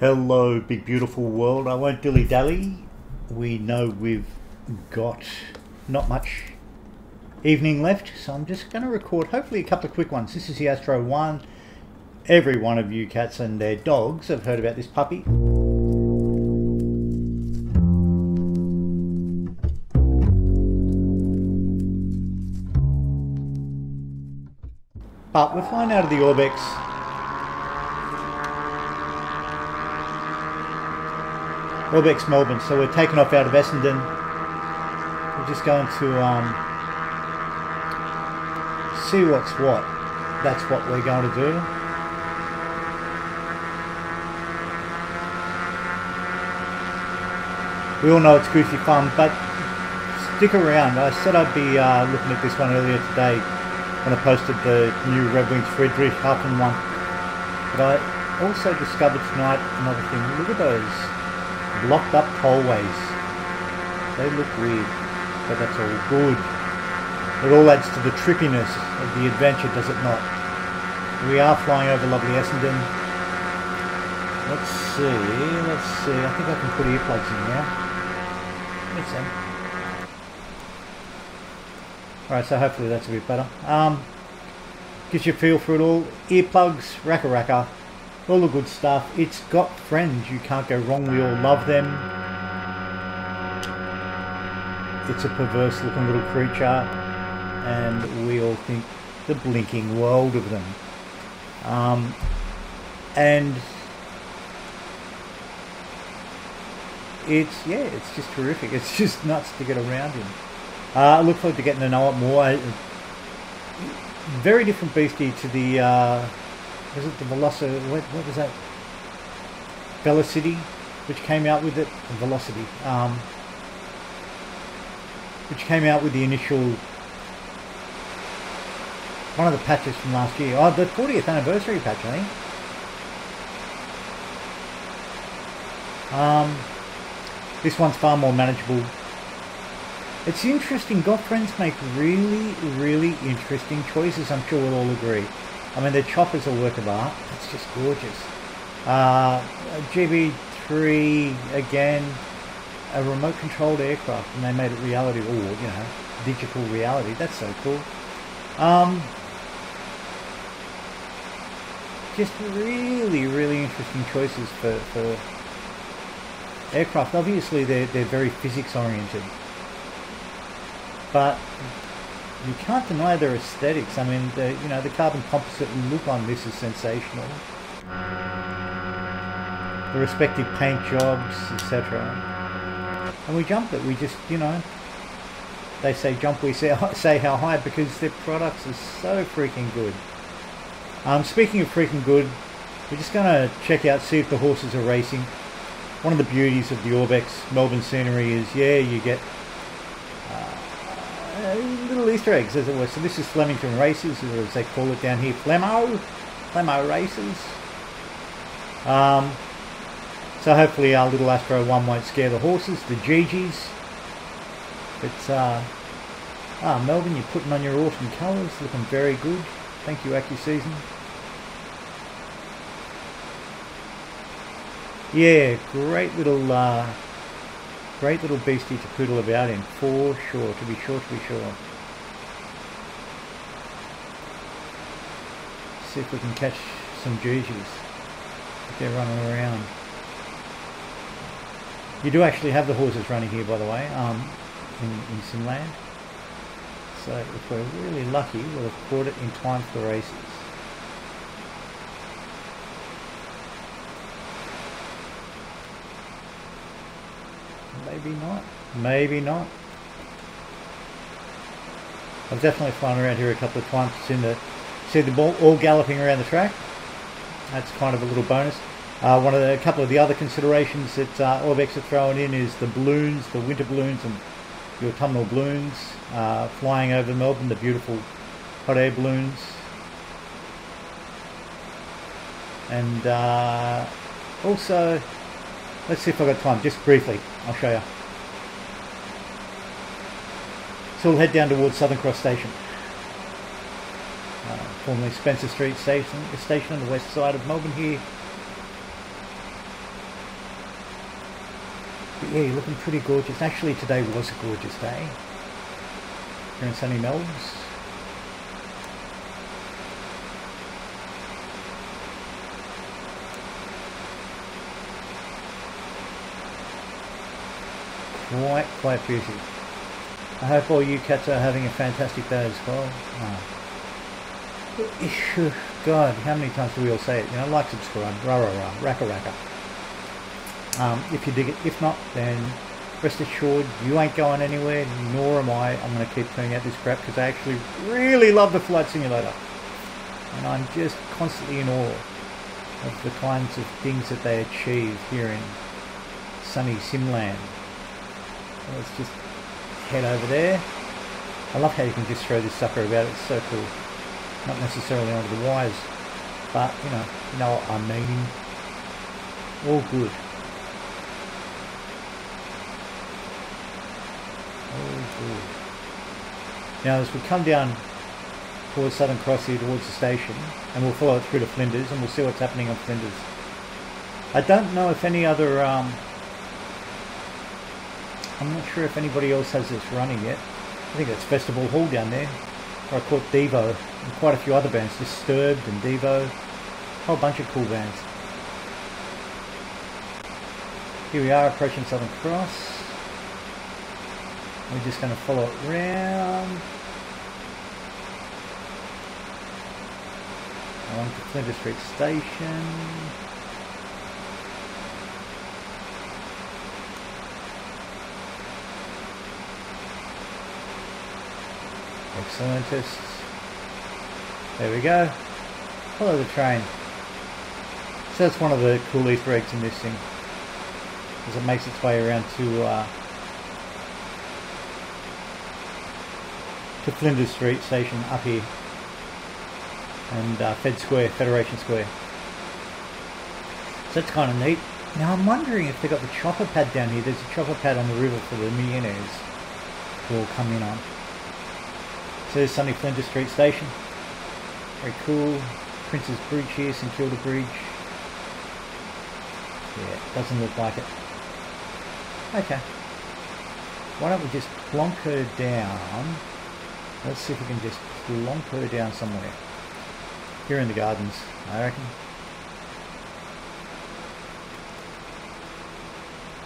Hello, big beautiful world. I won't dilly dally. We know we've got not much evening left, so I'm just going to record hopefully a couple of quick ones. This is the Astro One. Every one of you cats and their dogs have heard about this puppy. But we're flying out of the Orbx Orbx Melbourne. So we're taking off out of Essendon. We're just going to um, see what's what. That's what we're going to do. We all know it's goofy fun, but stick around. I said I'd be uh, looking at this one earlier today when I posted the new Red Wings Friedrichshafen one. But I also discovered tonight another thing. Look at those blocked up tollways. They look weird, but that's all good. It all adds to the trippiness of the adventure, does it not? We are flying over lovely Essendon. Let's see, let's see. I think I can put earplugs in now. Makes sense. Alright, so hopefully that's a bit better. Um, gives you a feel for it all. Earplugs, Racka Racka all the good stuff. It's GotFriends. You can't go wrong. We all love them. It's a perverse looking little creature and we all think the blinking world of them. Um, and it's, yeah, it's just terrific. It's just nuts to get around in. Uh, I look forward to getting to know it more. Very different beastie to the uh, was it the Velocity? What, what was that? Velocity, which came out with it. Velocity, um, which came out with the initial one of the patches from last year. Oh, the 40th anniversary patch, I think. Um, this one's far more manageable. It's interesting. GotFriends make really, really interesting choices. I'm sure we'll all agree. I mean, the chopper's a work of art. It's just gorgeous. Uh, GB3, again, a remote controlled aircraft, and they made it reality, or, you know, digital reality. That's so cool. Um, just really, really interesting choices for, for aircraft. Obviously, they're, they're very physics oriented. But you can't deny their aesthetics. I mean, the, you know, the carbon composite look on this is sensational. The respective paint jobs, etc. And we jump it. We just, you know, they say jump, we say, say how high because their products are so freaking good. Um, speaking of freaking good, we're just going to check out, see if the horses are racing. One of the beauties of the Orbx Melbourne scenery is, yeah, you get little Easter eggs, as it were. So this is Flemington Races, as they call it down here. Flemo, Flemo Races. Um, so hopefully our little Astro 1 won't scare the horses, the Gigi's. But, uh, ah, Melbourne, you're putting on your autumn colours, looking very good. Thank you, AccuSeason. Yeah, great little uh, Great little beastie to poodle about in, for sure, to be sure, to be sure. See if we can catch some Gigi's. If they're running around. You do actually have the horses running here, by the way, um, in, in Simland. So if we're really lucky, we'll have caught it in time for the races. Maybe not. Maybe not. I've definitely flown around here a couple of times to see the, see the ball all galloping around the track. That's kind of a little bonus. Uh, one of the, a couple of the other considerations that uh, Orbx are throwing in is the balloons, the winter balloons and the autumnal balloons uh, flying over Melbourne, the beautiful hot air balloons. And uh, also Let's see if I've got time, just briefly. I'll show you. So we'll head down towards Southern Cross Station. Uh, formerly Spencer Street Station, station on the west side of Melbourne here. But yeah, you're looking pretty gorgeous. Actually, today was a gorgeous day here in sunny Melbourne. quite, quite busy. I hope all you cats are having a fantastic day as well. Oh. God, how many times do we all say it? You know, like, subscribe, rah, rah, rah, racka, racka. Um, if you dig it. If not, then rest assured you ain't going anywhere, nor am I. I'm going to keep putting out this crap because I actually really love the Flight Simulator. And I'm just constantly in awe of the kinds of things that they achieve here in sunny Simland. Let's just head over there. I love how you can just throw this sucker about. It's so cool. Not necessarily onto the wires, but you know, you know what I mean. All good. All good. Now as we come down towards Southern Cross here towards the station, and we'll follow it through to Flinders, and we'll see what's happening on Flinders. I don't know if any other um, I'm not sure if anybody else has this running yet. I think it's Festival Hall down there. Or I caught Devo and quite a few other bands. Disturbed and Devo. A whole bunch of cool bands. Here we are approaching Southern Cross. We're just going to follow it round. Along to Flinders Street Station. Excellentist. There we go. Follow the train. So that's one of the cool Easter eggs in this thing. As it makes its way around to uh, to Flinders Street station up here. And uh, Fed Square, Federation Square. So that's kind of neat. Now I'm wondering if they've got the chopper pad down here. There's a chopper pad on the river for the millionaires who will come in on. So there's Sunny Flinders Street Station. Very cool. Prince's Bridge here, St Kilda Bridge. Yeah, doesn't look like it. Okay. Why don't we just plonk her down? Let's see if we can just plonk her down somewhere. Here in the gardens, I reckon.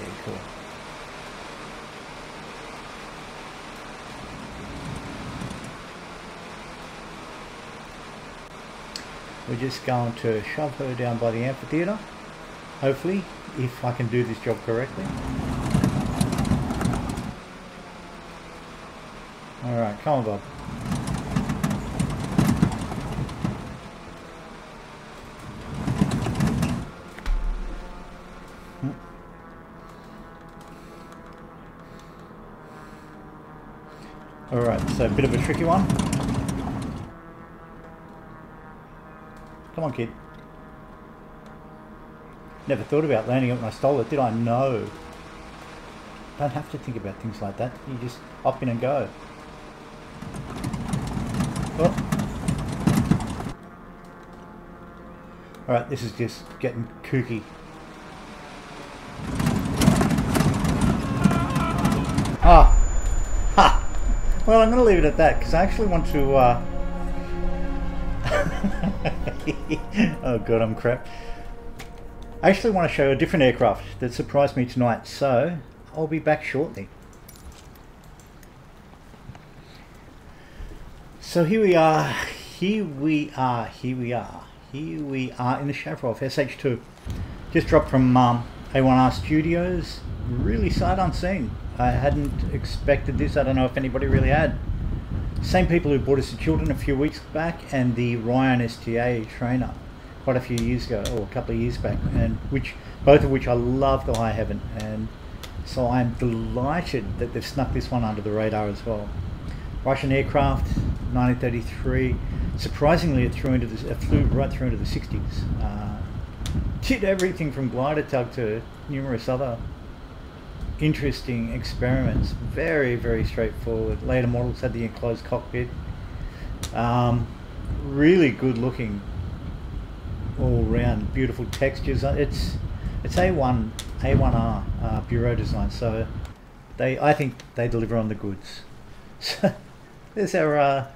Yeah, cool. We're just going to shove her down by the amphitheatre, hopefully, if I can do this job correctly. Alright, come on Bob. Hmm. Alright, so a bit of a tricky one. Come on, kid. Never thought about landing it when I stole it, did I? No. Don't have to think about things like that. You just hop in and go. Oh. Alright, this is just getting kooky. Ah! Ha! Well, I'm going to leave it at that because I actually want to uh, oh god, I'm crap. I actually want to show a different aircraft that surprised me tonight, so I'll be back shortly. So here we are, here we are, here we are, here we are in the Shavrov SH2. Just dropped from um, A1R Studios, really sight unseen. I hadn't expected this, I don't know if anybody really had. Same people who bought us the Chilton a few weeks back and the Ryan STA trainer quite a few years ago or a couple of years back and which both of which I love the high heaven and so I'm delighted that they've snuck this one under the radar as well. Russian aircraft 1933 surprisingly it threw into the, it flew right through into the 60s uh, did everything from glider tug to numerous other interesting experiments. Very, very straightforward. Later models had the enclosed cockpit. Um, really good looking all round. Beautiful textures. Uh, it's It's A1 A1R uh, Bureau design, so they I think they deliver on the goods. So there's our. Uh,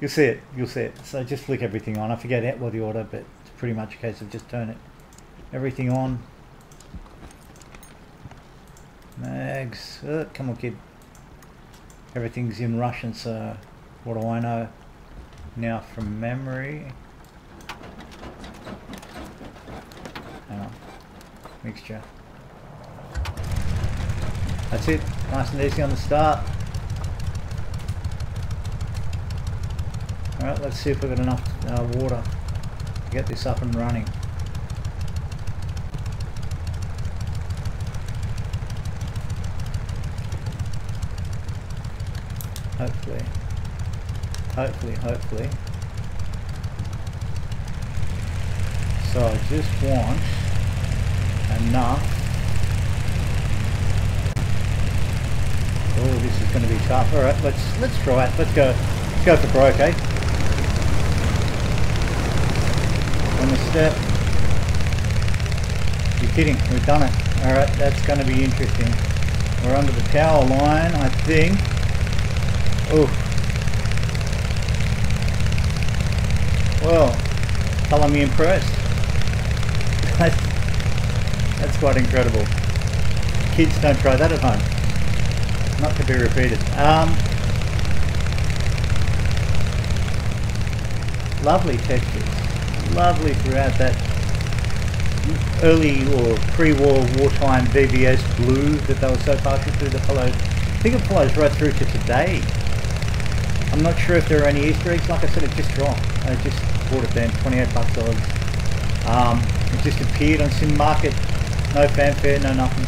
you'll see it. You'll see it. So just flick everything on. I forget what the order, but it's pretty much a case of just turn it everything on. Mags. Oh, come on, kid. Everything's in Russian, so what do I know? Now from memory. Hang on. Mixture. That's it. Nice and easy on the start. Alright, let's see if we've got enough uh, water to get this up and running. Hopefully. Hopefully, hopefully. So I just want enough. Oh, this is going to be tough. All right, let's let's try it. Let's go. Let's go for broke, eh? On the step. You're kidding? We've done it. All right, that's going to be interesting. We're under the power line, I think. Oh. Well, tell me impressed. That's that's quite incredible. Kids don't try that at home. Not to be repeated. Um, lovely textures. Lovely throughout that early or pre-war wartime VVS blue that they were so partial to that followed. I think it follows right through to today. I'm not sure if there are any Easter eggs. Like I said, it just dropped. I just bought it then, 28 bucks dollars. Um, it just appeared on Sim Market. No fanfare, no nothing.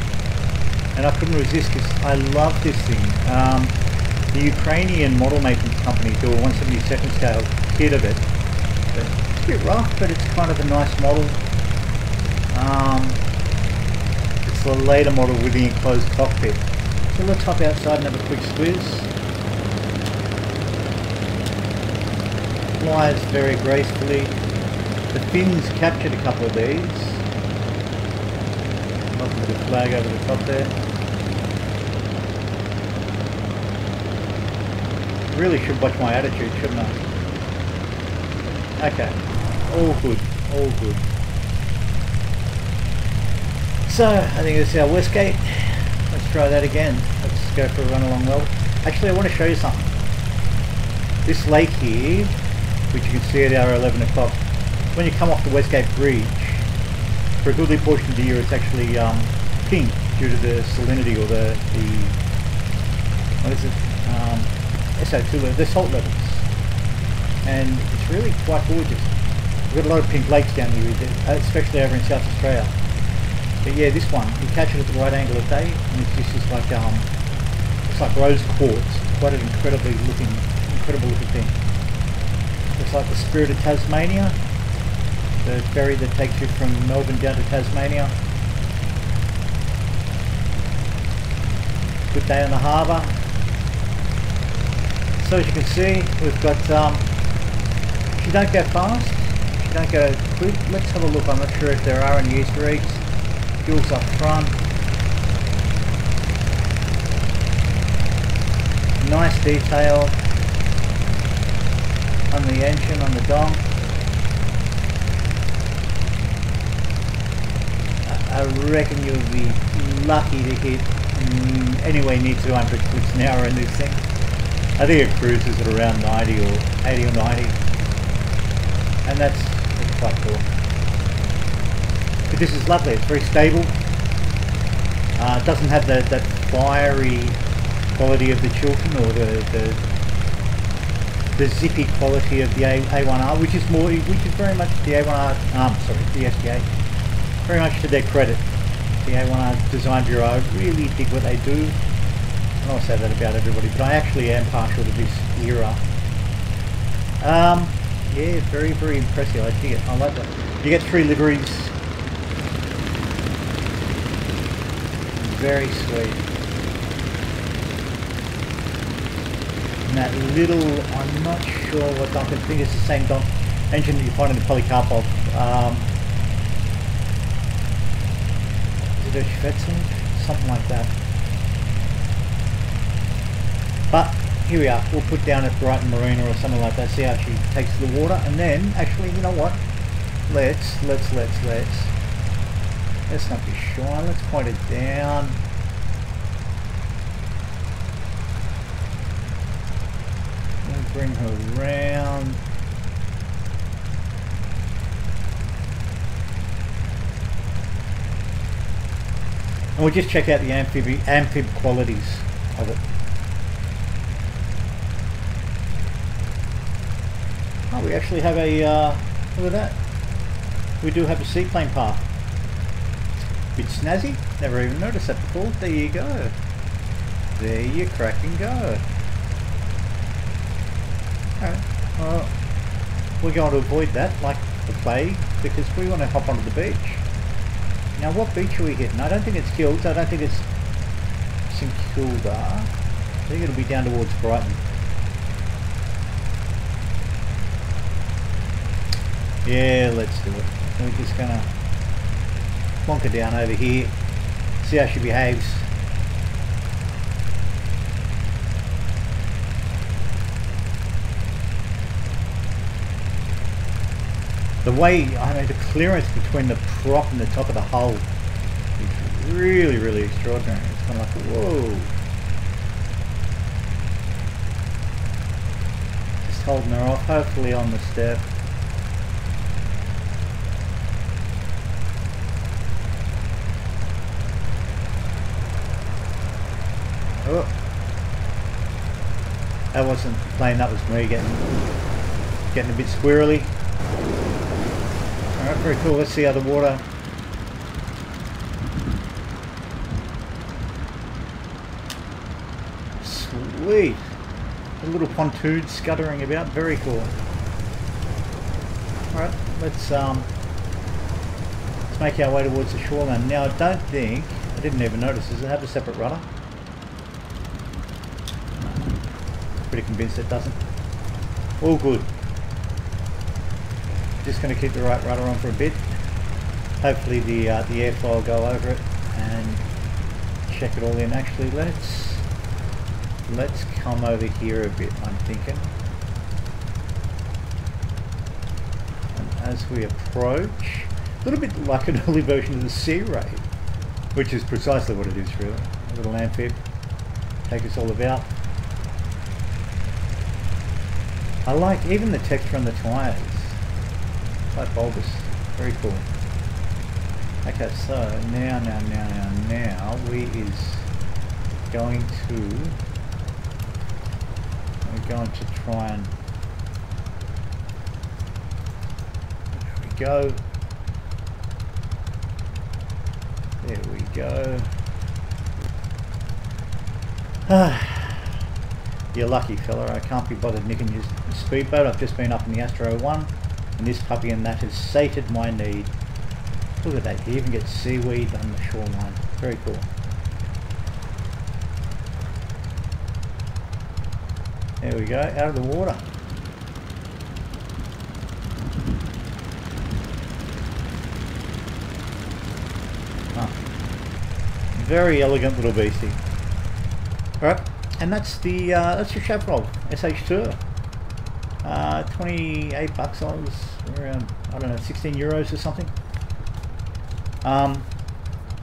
And I couldn't resist because I love this thing. Um, the Ukrainian model making company do a 172nd scale kit of it. But it's a bit rough, but it's kind of a nice model. Um, it's the later model with the enclosed cockpit. So let's hop outside and have a quick squeeze. Flies very gracefully. The fins captured a couple of these. Nothing with the flag over the top there. Really should watch my attitude, shouldn't I? Okay. All good. All good. So, I think this is our west gate. Let's try that again. Let's go for a run along well. Actually, I want to show you something. This lake here which you can see at our 11 o'clock. When you come off the Westgate Bridge, for a goodly portion of the year it's actually um, pink due to the salinity or the, the what is it, um, SO2, the salt levels. And it's really quite gorgeous. We've got a lot of pink lakes down here, especially over in South Australia. But yeah, this one, you catch it at the right angle of day, and it's just, just like um, it's like rose quartz. Quite an incredibly looking, incredible looking thing. Looks like the Spirit of Tasmania. The ferry that takes you from Melbourne down to Tasmania. Good day on the harbour. So as you can see, we've got, um, you don't go fast, she don't go quick. Let's have a look, I'm not sure if there are any Easter eggs. Fuels up front. Nice detail on the engine, on the dome. I reckon you'll be lucky to hit mm, anywhere near 200 clicks an hour in this thing. I think it cruises at around 90 or 80 or 90. And that's, that's quite cool. But this is lovely, it's very stable. Uh, it doesn't have the, that fiery quality of the Chilton or the, the the zippy quality of the A, A1R, which is more, which is very much the A1R, um, sorry, the STA, very much to their credit. The A1R Design Bureau, really dig what they do. And I'll say that about everybody, but I actually am partial to this era. Um, yeah, very, very impressive. I dig it. I like that. You get three liveries. Very sweet. And that little, I'm not sure what Duncan, I think it's the same Dunk engine that you find in the Polikarpov. Um, Kirschfetzen, something like that. But here we are. We'll put down at Brighton Marina or something like that. See how she takes the water, and then actually, you know what? Let's let's let's let's let's not be shy. Let's point it down. Bring her around. And we'll just check out the amphib, amphib qualities of it. Oh, we actually have a, uh, look at that. We do have a seaplane path. Bit snazzy, never even noticed that before. There you go. There you crack and go. Alright, uh, well, we're going to avoid that like the plague because we want to hop onto the beach. Now what beach are we hitting? I don't think it's Kills, I don't think it's St Kilda. I think it'll be down towards Brighton. Yeah, let's do it. We're just gonna plonk her down over here, see how she behaves. The way, I mean, the clearance between the prop and the top of the hull is really, really extraordinary. It's kind of like, whoa. Just holding her off, hopefully on the step. Oh. That wasn't the plane, that was me getting getting a bit squirrely. Alright, very cool. Let's see how the water... Sweet! A little pontoon scuttering about. Very cool. Alright, let's um let's make our way towards the shoreline. Now I don't think I didn't even notice, does it have a separate rudder? Pretty convinced it doesn't. All good just going to keep the right rudder on for a bit. Hopefully the uh, the airflow will go over it and check it all in. Actually, let's let's come over here a bit. I'm thinking. And as we approach, a little bit like an early version of the SeaRey, which is precisely what it is, really. A little amphib, take us all about. I like even the texture on the tyres quite bulbous. Very cool. Okay, so now, now, now, now, now, we is going to, we're going to try and, there we go. There we go. ah, You're lucky fella, I can't be bothered nicking your speedboat. I've just been up in the Astro 1 and this puppy and that has sated my need. Look at that, you even get seaweed on the shoreline. Very cool. There we go, out of the water. Very elegant little beastie. Alright, and that's the uh, that's your Chaparral SH2. Uh, 28 bucks, I was around, I don't know, 16 euros or something. Um,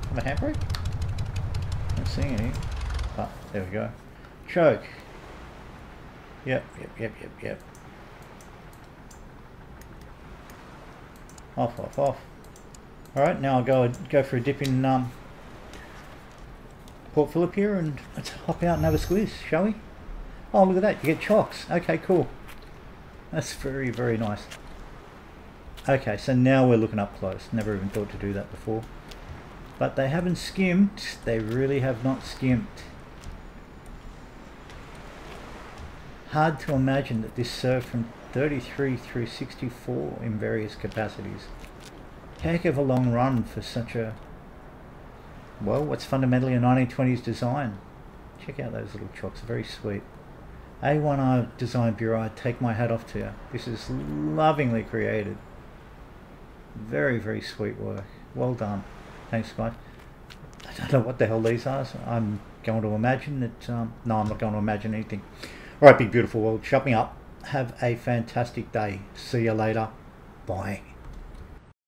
have a handbrake? Not seeing any. Oh, there we go. Choke. Yep, yep, yep, yep, yep. Off, off, off. Alright, now I'll go go for a dip in um, Port Phillip here and let's hop out and have a squeeze, shall we? Oh, look at that, you get chocks. Okay, cool. That's very, very nice. Okay, so now we're looking up close. Never even thought to do that before. But they haven't skimped. They really have not skimped. Hard to imagine that this served from 33 through 64 in various capacities. Heck of a long run for such a, well, what's fundamentally a 1920s design. Check out those little chocks, very sweet. A1R Design Bureau, I take my hat off to you. This is lovingly created. Very, very sweet work. Well done. Thanks, guys. I don't know what the hell these are. So I'm going to imagine that. Um, no, I'm not going to imagine anything. All right, big beautiful world. Shut me up. Have a fantastic day. See you later. Bye.